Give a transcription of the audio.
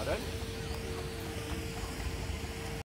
I don't.